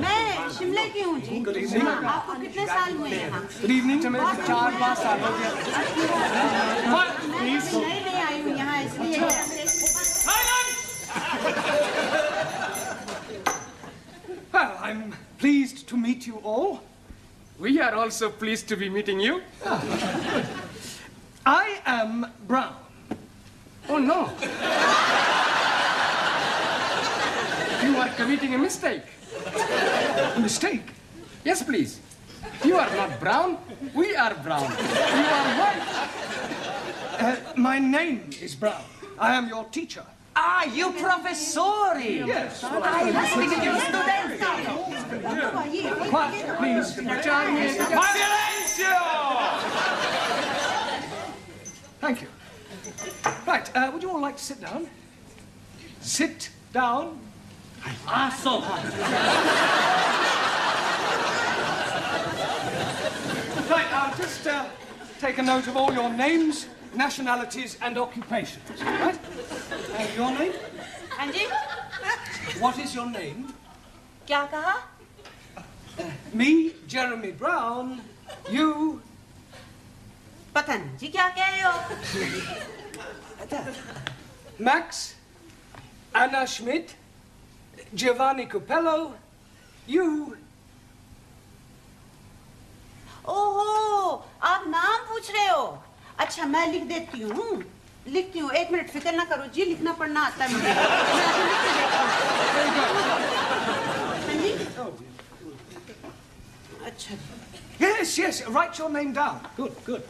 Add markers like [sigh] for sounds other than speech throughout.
मैं शिमले की हूँ जी Good evening. आपको कितने साल हुए हैं यहाँ गुड इवनिंग मेरे चार पाँच साल हो गया मैं अभी नई नई आई हूँ यहाँ इसलिए Well, I'm pleased to meet you all. We are also pleased to be meeting you. I am Brown. Oh no. you are committing a mistake. A mistake? Yes, please. You are not brown. We are brown. You are white. Uh, my name is Brown. I am your teacher. Ah, you professori! Yes. I was thinking you student. Quiet, please. Silencio! Thank you. Right, uh, would you all like to sit down? Sit down. Ah, so right, I'll just uh, take a note of all your names, nationalities and occupations, right? Uh, your name? Andy. What is your name? Gaga. Uh, me, Jeremy Brown. You, Patanji [laughs] Max, Anna Schmidt, Giovanni Capello. You, ओहो आप नाम पूछ रहे हो अच्छा मैं लिख देती हूँ लिखती हूँ एक मिनट फिक्र ना करो जी लिखना पढ़ना आता है मुझे मैं अभी लिख के देती हूँ। हाँ जी अच्छा yes, yes, write your name down. Good, good.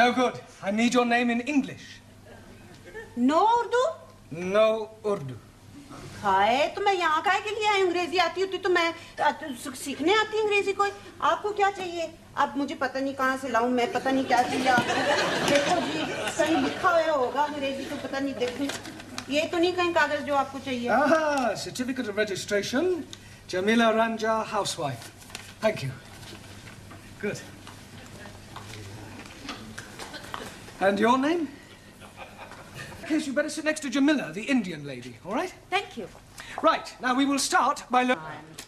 No good. I need your name in English. No Urdu No Urdu. Hi तो मैं यहाँ काहे के लिए आई अंग्रेज़ी आती होती तो मैं तो सीखने आती अंग्रेज़ी कोई आपको क्या चाहिए अब मुझे पता नहीं कहाँ से लाऊं मैं पता नहीं क्या चाहिए आपको देखो जी कहीं लिखा हुआ होगा अंग्रेज़ी तो पता नहीं देखूँ ये तो नहीं कहीं कागज़ जो आपको चाहिए Ah, certificate of registration. Jamila Ranja, housewife. Thank you. And your name? Yes, you better sit next to Jamila, the Indian lady, all right? Thank you. Right, now we will start by learning.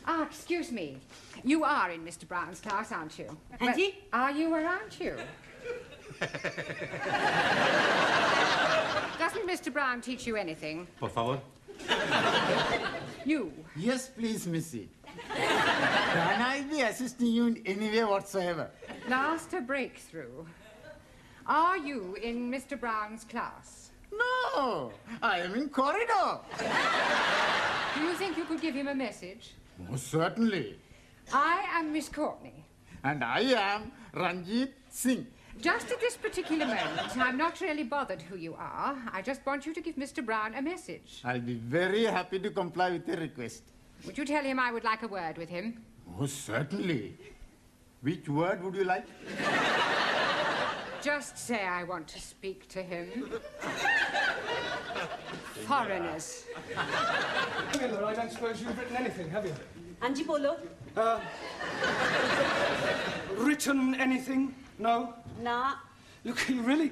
Ah, excuse me. You are in Mr. Brown's class, aren't you? हाँ जी Are you or aren't you? Doesn't Mr. Brown teach you anything? Por favor. You. Yes, please, Missy. Can I be assisting you in any way whatsoever? Last a breakthrough. Are you in Mr. Brown's class? No, I am in corridor. Do you think you could give him a message? Most certainly. I am Miss Courtney. And I am Ranjit Singh. Just at this particular moment, I'm not really bothered who you are. I just want you to give Mr. Brown a message. I'll be very happy to comply with your request. Would you tell him I would like a word with him? Most certainly. Which word would you like? [laughs] Just say I want to speak to him. [laughs] Foreigners. Jamila, I don't suppose you've written anything, have you? हाँ जी बोलो Written anything? No? ना Look, you really,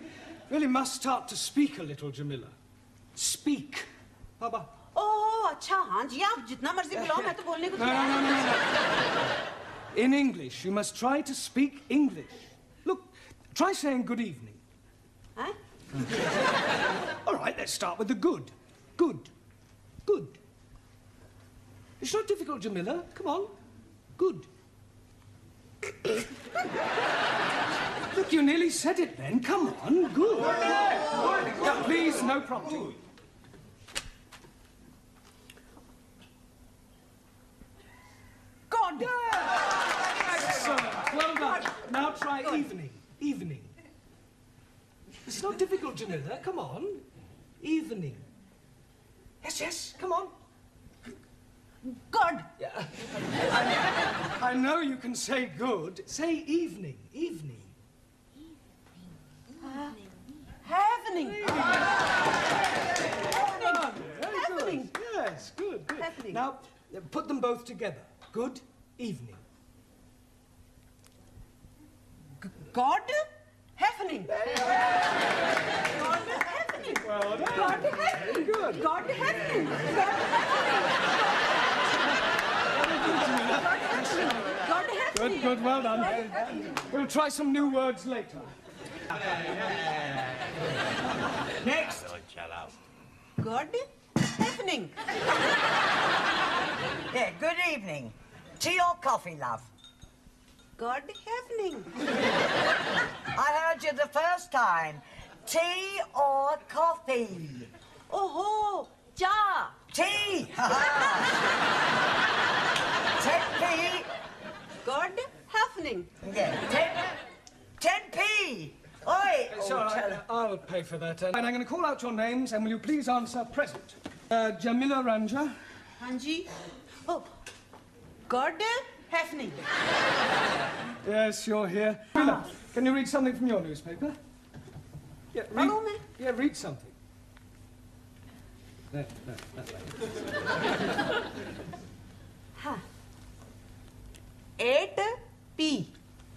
really must start to speak a little, Jamila. Speak. Baba. ओह अच्छा हाँ जी आप जितना मर्जी बुलाओ मैं तो बोलने को No, no, no, no, no. In English, you must try to speak English. Look, try saying good evening. हैं? [laughs] All right, let's start with the good. Good. Good. It's not difficult, Jamila. Come on. Good. [coughs] Look, you nearly said it then. Come on. Good. Now, please, no prompting. God Excellent. Well done. Now try evening. Evening. It's not difficult, Jamila. Come on. Evening. Yes, yes. Come on. Good. Yeah. I, [laughs] I know you can say good. Say evening. Evening. Uh, Evening. Evening. Yes, good, good. Happening. Now, put them both together. Good evening. God happening. God happening. Well. God happening. Good. God happening. God happening. Good, good, well done. We'll try some new words later. Next. God happening. Yeah, good evening. Tea or coffee, love? God evening. [laughs] I heard you the first time. Tea or coffee? Oh, cha. Tea! [laughs] 10p. God happening. Yeah, 10, 10p. Oi! It's all right. I'll pay for that. And I'm going to call out your names, and will you please answer present? Uh, Jamila Ranjha. Hanji. Oh, God happening. Yes, you're here. Jamila, can you read something from your newspaper? Yeah, read, Hello, ma'am. yeah, read something. There, there, that way. [laughs] Ha. 8p.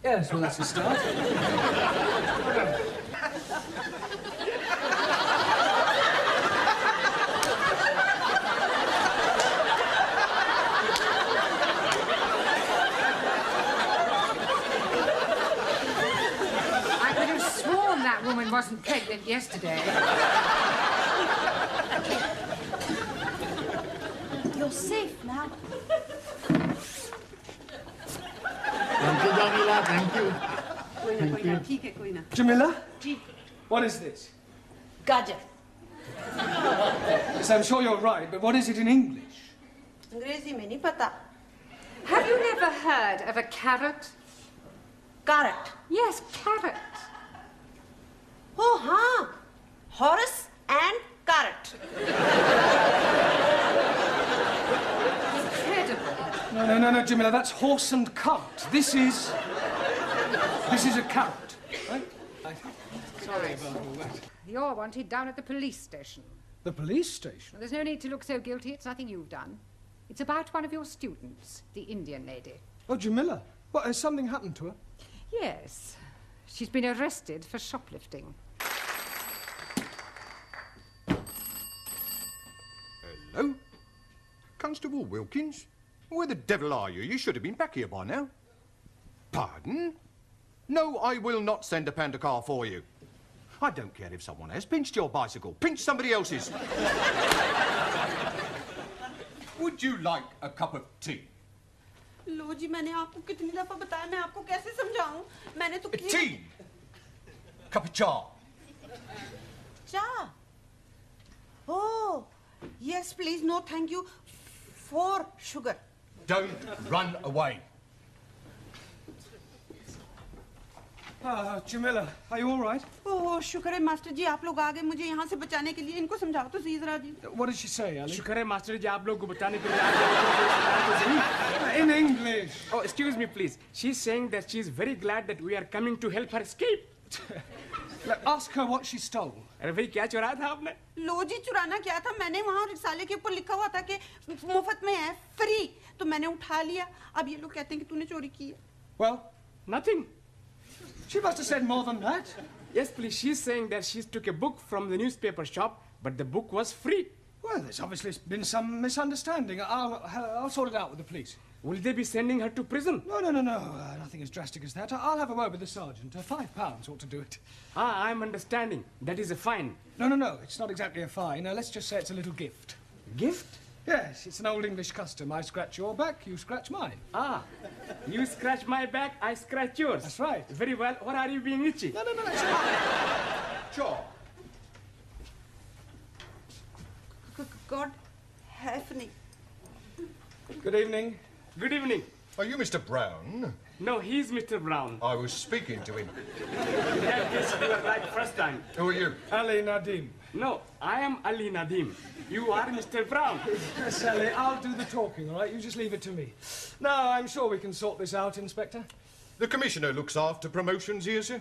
Yes, well, that's a start. [laughs] I could have sworn that woman wasn't pregnant yesterday. You're safe now. Thank you, Jamila. Thank you. Thank koina. you. Theek hai, koina. Jamila? Ji. What is this? Gadget. Yes, I'm sure you're right, but what is it in English? Angrezi mein pata. Have you never heard of a carrot? Carrot? Yes, carrot. Oh, ha! Horse and carrot Incredible. No, no, no, no, Jamila, that's horse and cart. This is. This is a carrot. Right? Sorry about all that. You're wanted down at the police station. The police station. Well, there's no need to look so guilty. It's nothing you've done. It's about one of your students, the Indian lady. Oh, Jamila. What, has something happened to her? Yes. She's been arrested for shoplifting. Hello? Constable Wilkins? Where the devil are you? You should have been back here by now. Pardon? No, I will not send a panda car for you. I don't care if someone has pinched your bicycle. Pinch somebody else's. Would you like a cup of tea? लो जी मैंने आपको कितनी दफा बताया मैं आपको कैसे समझाऊं मैंने तो A tea? Cup of cha? चा oh yes please no thank you for sugar Don't run away. Ah, Jamila, are you all right? ओह शुक्र है मास्टर जी आप लोग आ गए मुझे यहाँ से बचाने के लिए इनको समझाओ तो सही जरा जी What did she say, Ali? शुक्र है मास्टर जी आप लोग को बचाने के लिए आ गए। In English. Oh, excuse me, please. She's saying that she's very glad that we are coming to help her escape. Look, ask her what she stole. अरे भाई क्या चुराया था आपने लो जी चुराना क्या था मैंने वहाँ रिसाले के ऊपर लिखा हुआ था कि मुफ्त में है फ्री तो मैंने उठा लिया अब ये लोग कहते हैं कि तूने चोरी की है Well, Nothing. she must have said more than that. Yes, please. She's saying that she took a book from the newspaper shop, but the book was free. Well, there's obviously been some misunderstanding. I'll, I'll sort it out with the police. Will they be sending her to prison? No, no, no, no. Uh, nothing as drastic as that. I'll have a word with the sergeant. Uh, five pounds ought to do it. Ah, I'm understanding. That is a fine. No, no, no. It's not exactly a fine. Uh, let's just say it's a little gift. Gift? Yes, it's an old English custom. I scratch your back, you scratch mine. Ah, you scratch my back, I scratch yours. That's right. Very well. What are you being itchy? No, no, no. It's not. Cha. God happening Good evening. Good evening. Are you Mr. Brown? No, he's Mr. Brown. I was speaking to him. Yeah, yes, you were right first time. Who are you? Ali Nadim. No, I am Ali Nadim. You are Mr. Brown. Yes, Ali, I'll do the talking, all right? You just leave it to me. No, I'm sure we can sort this out, Inspector. The Commissioner looks after promotions here, sir.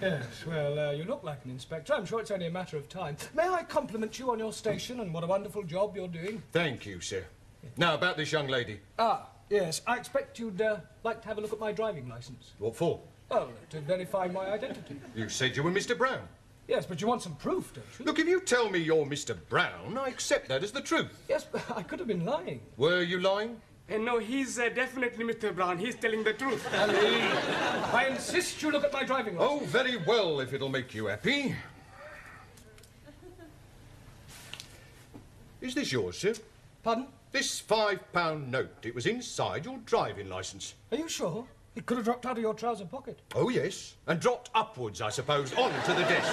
Yes, well, uh, you look like an inspector. I'm sure it's only a matter of time. May I compliment you on your station and what a wonderful job you're doing? Thank you, sir. Now, about this young lady. Ah, yes. I expect you'd uh, like to have a look at my driving license. What for? Oh, to verify my identity. You said you were Mr. Brown. Yes, but you want some proof, don't you? Look, if you tell me you're Mr. Brown, I accept that as the truth. Yes, but I could have been lying. Were you lying? Uh, no, he's uh, definitely Mr. Brown. He's telling the truth. [laughs] I insist you look at my driving license. Oh, very well, if it'll make you happy. Is this yours, sir? Pardon? This five-pound note. It was inside your driving licence. Are you sure? It could have dropped out of your trouser pocket. Oh, yes. And dropped upwards, I suppose, onto the desk.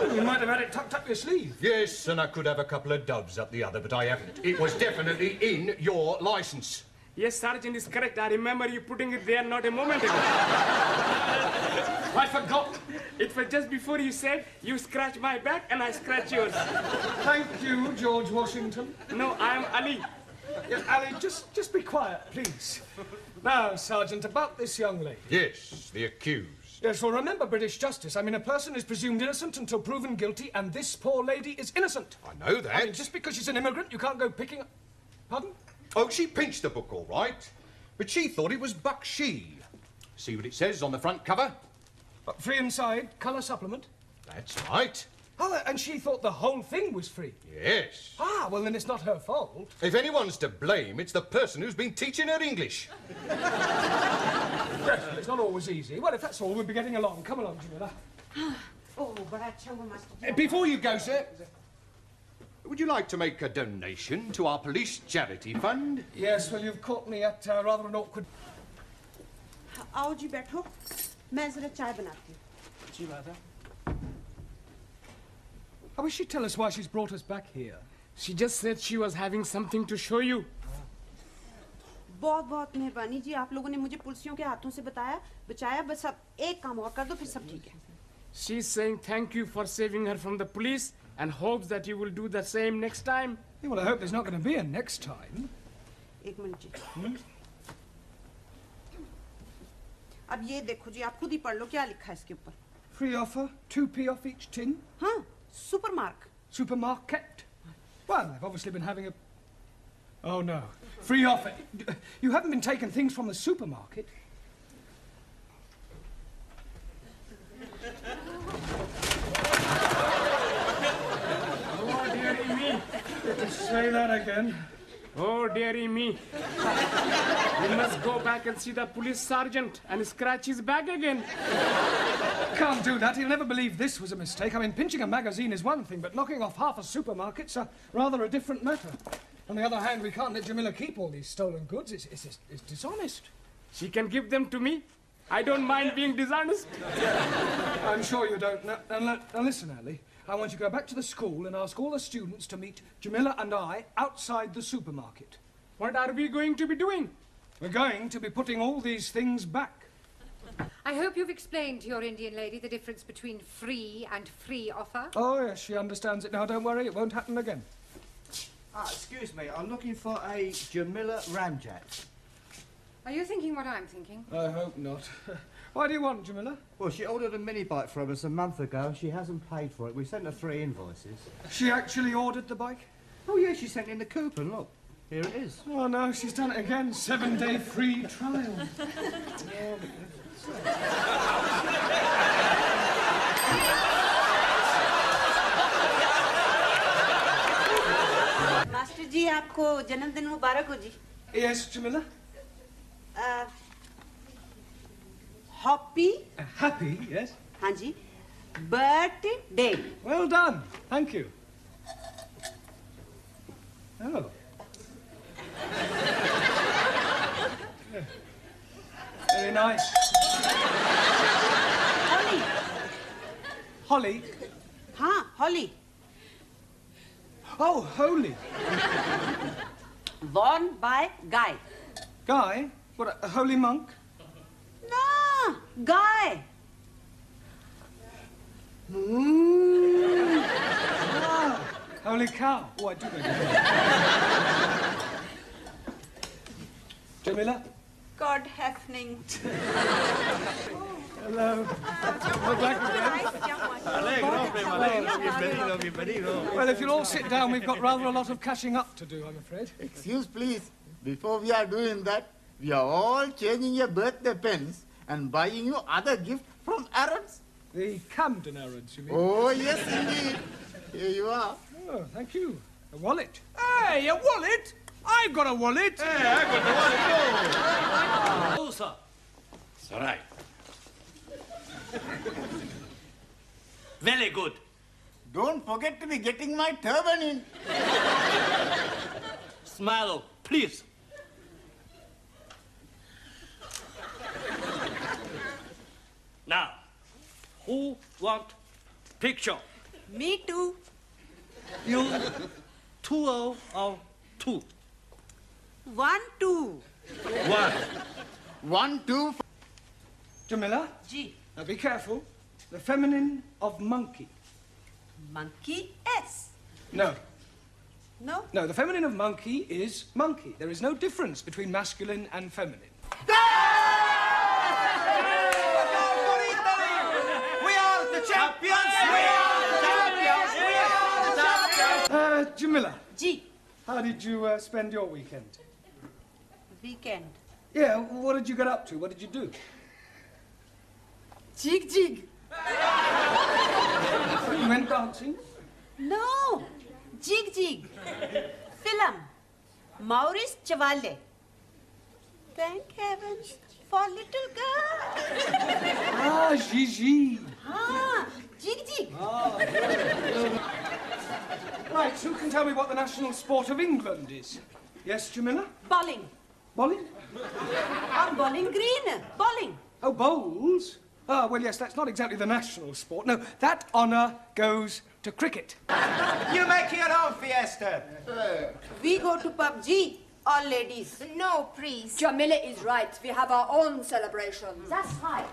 Oh, you might have had it tucked up your sleeve. Yes, and I could have a couple of dubs up the other, but I haven't. It was definitely in your licence. Yes, Sergeant is correct. I remember you putting it there not a moment ago. [laughs] I forgot. It was just before you said you scratch my back and I scratch yours. Thank you, George Washington. No, I am Ali. Yes, Ali, just, just be quiet, please. Now, Sergeant, about this young lady. Yes, the accused. Yes, well, remember British justice. I mean, a person is presumed innocent until proven guilty, and this poor lady is innocent. I know that. I mean, just because she's an immigrant, you can't go picking... Pardon? Oh, she pinched the book all right, but she thought it was buckshee. See what it says on the front cover? But free inside, colour supplement? That's right. Oh, and she thought the whole thing was free? Yes. Ah, well, then it's not her fault. If anyone's to blame, it's the person who's been teaching her English. it's not always easy. Well, if that's all, we'll be getting along. Come along, Jamila. Ah, oh, but I tell them... Before you go, sir, would you like to make a donation to our police charity fund? Yes, well, you've caught me at uh, rather an awkward... आओ जी बैठो मैं जरा चाय बनाती हूँ I wish she'd tell us why she's brought us back here. She just said she was having something to show you. बहुत बहुत मेहरबानी जी आप लोगों ने मुझे पुलिसियों के हाथों से बताया बचाया बस अब एक काम और कर दो फिर सब ठीक है She's saying thank you for saving her from the police and hopes that you will do the same next time. Yeah, well, I hope there's not going to be a next time. एक minute जी अब ये देखो जी आप खुद ही पढ़ लो क्या लिखा है इसके ऊपर Free offer, 2p off each tin. हाँ super mark Supermarket. Well, they've obviously been having a... Oh, no. Free offer. You haven't been taking things from the supermarket. Say that again. Oh, dearie me. We must go back and see the police sergeant and scratch his back again. Can't do that. He'll never believe this was a mistake. I mean, pinching a magazine is one thing, but knocking off half a supermarket's a rather a different matter. On the other hand, we can't let Jamila keep all these stolen goods. It's, it's, it's, it's dishonest. She can give them to me. I don't mind being dishonest. I'm sure you don't. Now, now, now listen, Ali. I want you to go back to the school and ask all the students to meet Jamila and I outside the supermarket. What are we going to be doing? We're going to be putting all these things back. I hope you've explained to your Indian lady the difference between free and free offer. Oh, yes, she understands it now. Don't worry, it won't happen again. Ah, excuse me, I'm looking for a Jamila Ramjet. Are you thinking what I'm thinking? I hope not. [laughs] Why do you want, Jamila? Well, she ordered a mini bike from us a month ago and she hasn't paid for it. We sent her three invoices. She actually ordered the bike? Oh, yeah, she sent in the coupon. Look, here it is. Oh, no, she's done it again. Seven day free trial. [laughs] Master ji आपको जन्मदिन मुबारक हो जी Yes, Jamila? happy. Uh, happy, yes. Hanji, birthday. Well done. Thank you. Oh. [laughs] Very nice. Holly. Holly. Huh, Holly. Oh, holy. Born by Guy. Guy? What, a holy monk? ना guy Ah, holy cow. Oh, I do know. Jamila? God happening Hello. We're back again. Well, if you'll all sit down, we've got rather a lot of catching up to do, I'm afraid. Excuse please. Before we are doing that, we are all changing your birthday pens and buying you other gifts from Arabs. The Camden Arabs, you mean? Oh, yes, indeed. Here you are. Oh, thank you. A wallet. Hey, a wallet? I've got a wallet. Hey, I've got a wallet. Oh, sir. It's all right. Very good. Don't forget to be getting my turban in. Smile, please. Now, who want picture? Me too. You two of of two. One, two. One. One, two. Jamila, G. now be careful. The feminine of monkey. Monkey S. No, No? no, the feminine of monkey is monkey. There is no difference between masculine and feminine. We are the champions! We are the champions! We are the champions! Jamila, G. how did you uh, spend your weekend? Weekend. Yeah, what did you get up to? What did you do? Jig, jig. You went dancing? No. Jig, jig. Film. Maurice Chevalier. Thank heavens for little girl. Ah, Gigi. ah, jig, jig. Right, who can tell me what the national sport of England is? Yes, Jamila? Bowling. Bowling? On bowling green. Bowling. Oh, bowls? Ah, well, yes, that's not exactly the national sport. No, that honour goes to cricket. You make your own fiesta. We go to PUBG. All ladies. No, please. Jamila is right. We have our own celebrations. That's right.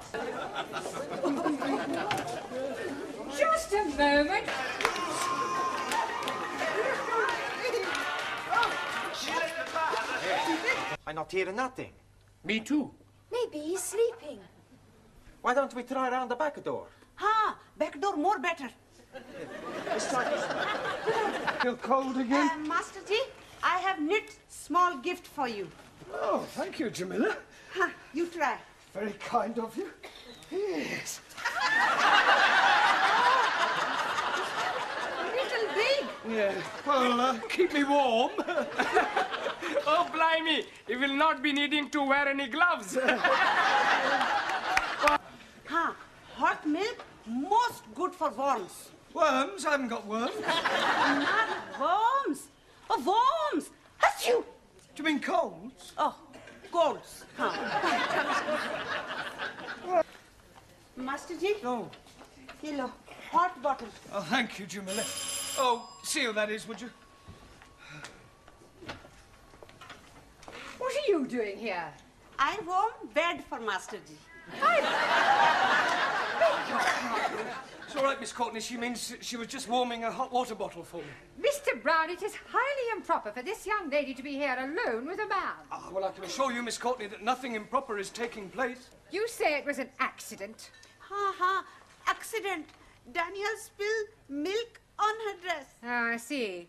Just a moment. [laughs] I'm not hearing nothing. Me too. Maybe he's sleeping. Why don't we try around the back door? Ha, back door more better. Feel cold again? Uh, Master Ji, I have knit small gift for you. Oh, thank you, Jamila. Ha, you try. Very kind of you. Yes. [laughs] Little big. Yeah. Well, uh, keep me warm. [laughs] [laughs] Oh, blimey, he will not be needing to wear any gloves. [laughs] Ha, hot milk most good for worms. Worms? I haven't got worms. Not worms. Oh, worms. Achoo. Do you mean colds? Oh, colds. Ha. Master Ji, Oh. hello. Hot bottle. Oh, thank you, Jamila. Oh, seal that is, would you? What are you doing here? I warm bed for Master Ji. It's all right, Miss Courtney. She means she was just warming a hot water bottle for me. Mr. Brown, it is highly improper for this young lady to be here alone with a man. Ah, well, I can assure you, Miss Courtney, that nothing improper is taking place. You say it was an accident. Ha ha. Accident. Daniel spilled milk on her dress. Ah, I see.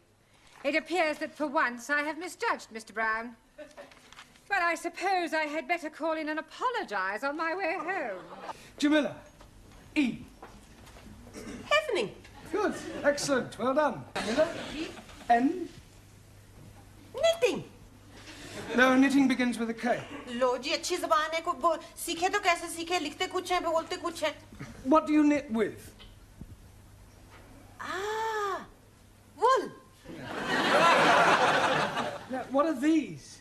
It appears that for once I have misjudged Mr. Brown. Well, I suppose I had better call in and apologize on my way home. Jamila. E. Happening. Good. Excellent. Well done. Jamila. N. Knitting. No, knitting begins with a K. लो जी अच्छी जबान है कोई बोल सीखे तो कैसे सीखे लिखते कुछ हैं बोलते कुछ हैं What do you knit with? ah wool Now, what are these?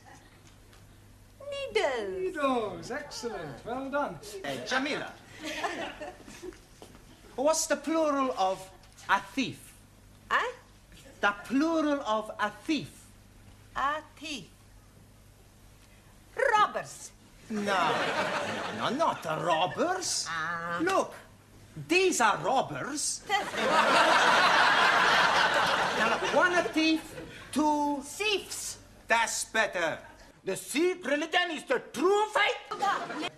Needles Needles. Excellent. Well done. Hey, Jamila. What's the plural of a thief? ah The plural of a thief. a thief robbers No. No, not the robbers. Ah. Look, these are robbers. [laughs] now, look, one a thief, two thieves That's better. The secret then is the true faith.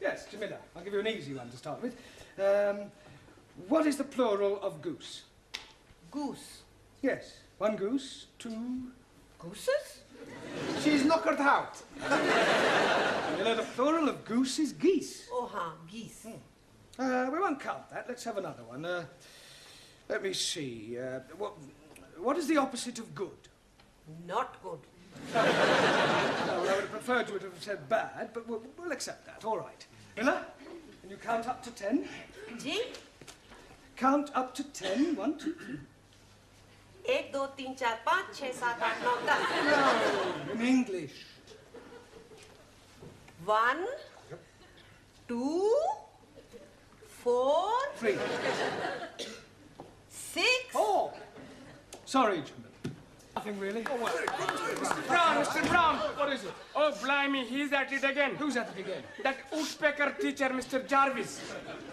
Yes, Jamila. I'll give you an easy one to start with. Um, what is the plural of goose? Goose. Yes. One goose, two. Gooses? She's knockered out. you know, the plural of goose is geese. Oh, huh, geese. Uh, we won't count that. Let's have another one. Uh, let me see. Uh, what, what is the opposite of good? Not good No, I would have preferred you to have said bad, but we'll, we'll accept that. All right. Miller, can you count up to ten? Ji Count up to ten. One, two, three. एक दो तीन चार पाँच छः सात आठ नौ दस No, in English. One, two, four, Three. six. Four. Sorry, Jim. Nothing really. Oh, well. Mr. Brown, Mr. Brown. What is it? Oh, blimey, he's at it again. Who's at it again? That woodpecker teacher, Mr. Jarvis.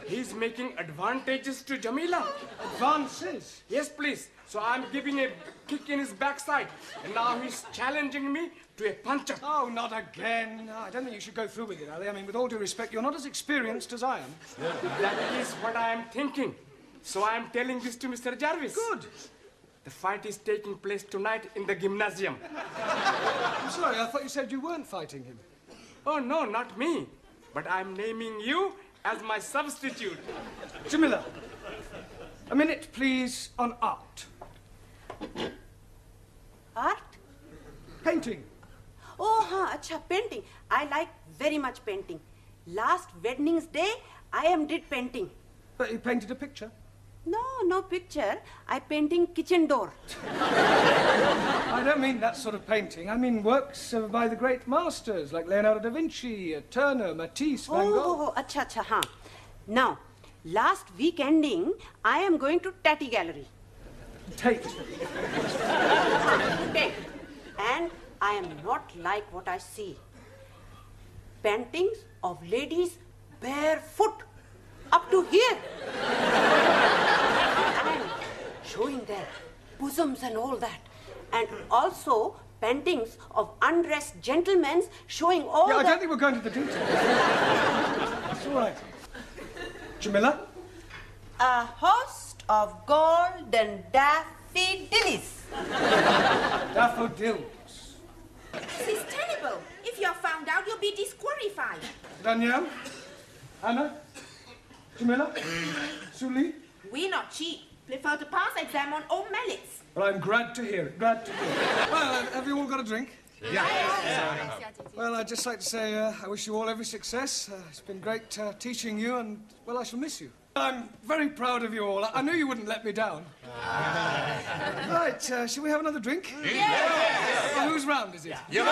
He's making advantages to Jamila. Advances. Yes, please. So I'm giving a kick in his backside. And now he's challenging me to a punch-up. Oh, not again. No, I don't think you should go through with it, Ali. I mean, with all due respect, you're not as experienced as I am. That is what I am thinking. So I am telling this to Mr. Jarvis. Good. The fight is taking place tonight in the gymnasium. I'm sorry, I thought you said you weren't fighting him. Oh, no, not me. But I'm naming you as my substitute. Jamila, a minute, please, on art. Art? Painting. Oh, huh, acha, painting. I like very much painting. Last wedding's day, I am did painting. But you painted a picture? No, no picture, I painting kitchen door. I don't mean that sort of painting. I mean works by the great masters like Leonardo da Vinci, uh, Turner, Matisse, Van Gogh. Oh, oh, oh, acha, acha, Huh? Now, last week ending, I am going to Tatty Gallery. Tate. Tate. And I am not like what I see. Paintings of ladies barefoot up to here and showing their bosoms and all that. And also paintings of undressed gentlemen showing all Yeah, I don't think we're going to the details. it's all right. Jamila? A host of golden daffodils. Daffodils. This is terrible. If you're found out, you'll be disqualified. Danielle? Anna? Jamila? Suli? We're not cheap. Prefer to pass exam on all merits. Well, I'm glad to hear it. Glad to hear it. Well, uh, have you all got a drink? Yeah. Well, I'd just like to say uh, I wish you all every success. Uh, it's been great uh, teaching you, and, well, I shall miss you. I'm very proud of you all. I, I knew you wouldn't let me down. [laughs] right, uh, shall we have another drink? Yes! Well, whose round is it? Yours.